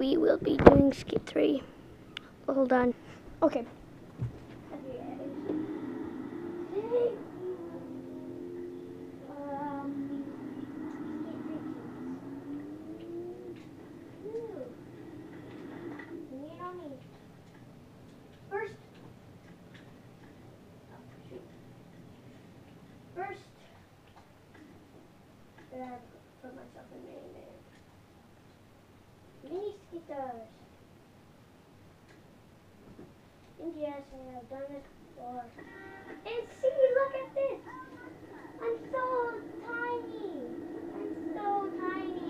we will be doing Skate three. Hold on. Okay. First, first, uh, put myself in mini man. Mini skitters. And yes, I have done this before. And see, look at this. I'm so tiny. I'm so tiny.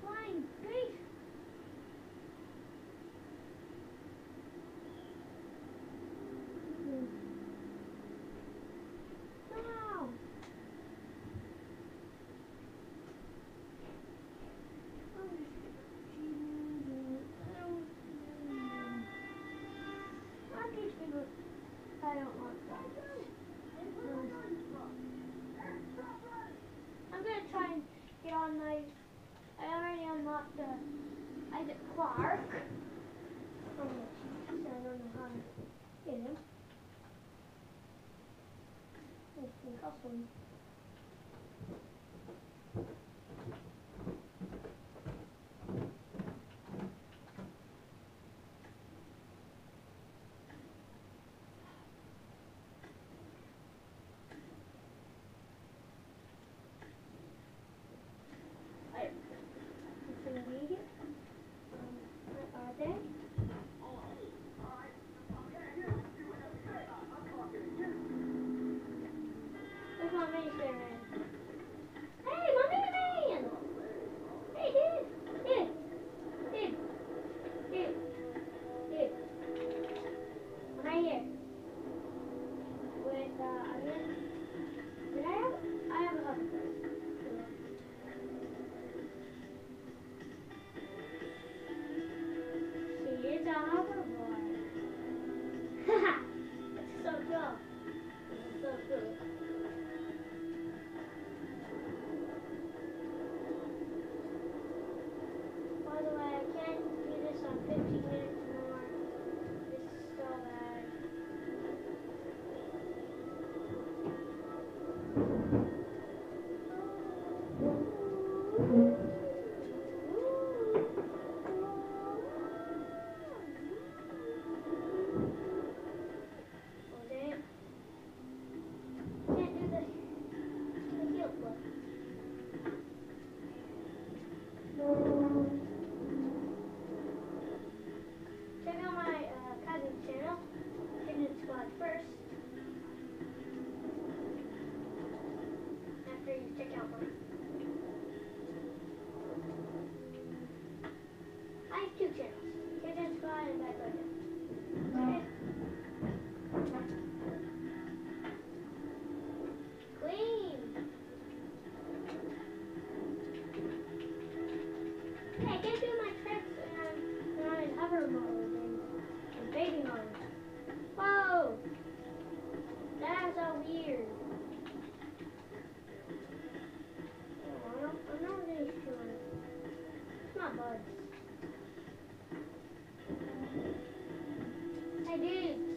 Flying great. Wow. I don't want that. Um, I'm gonna try and get on my. I already unlocked the Isaac Clarke. Oh, I don't get him. I can do my tricks um, when I'm, when I'm in hover mode and, and baby mode. Whoa! That's so weird. Oh, I'm, not really sure. It's not bugs. Hey, did.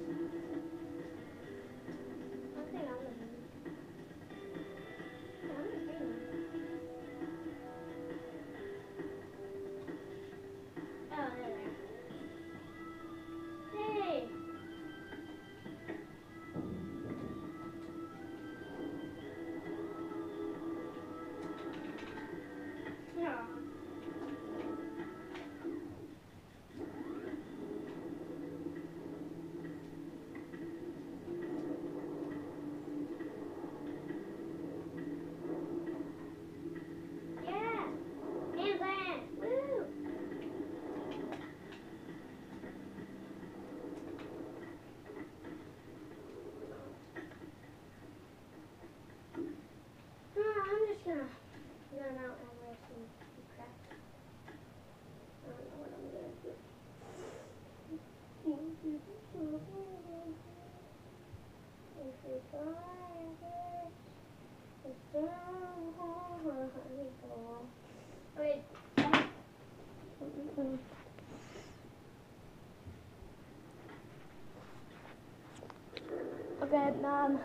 Um,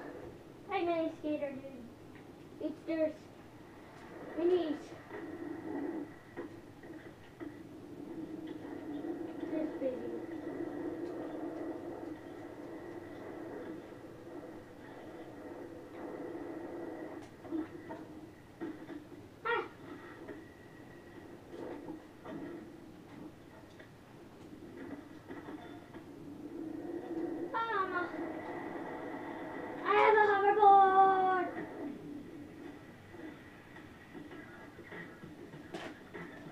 Hi, mini skater dude. It's there's minis. This baby. Hi. Hi, Mama. I have a hoverboard.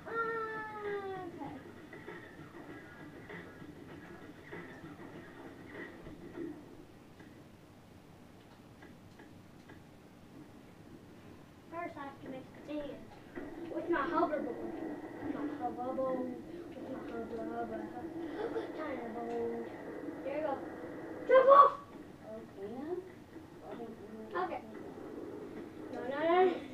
Ah, okay. First, I have to make a with my hoverboard. With My hoverboard. With my hover, hover, hover. Tiny board. There you go. Jump off! Okay. Okay. No, no, no.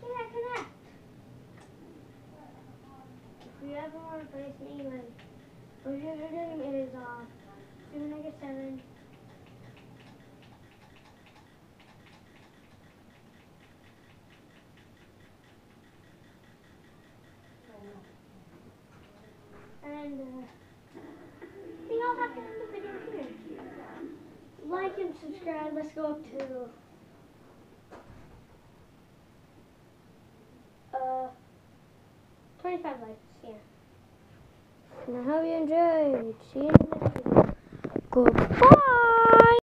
Connect, connect. If you ever want to play me, like, what you're doing is, uh, a seven. And, uh, I think I'll have to end the video here. Like and subscribe. Let's go up to, 25 likes, yeah. and I hope you enjoyed. See you next video. Goodbye!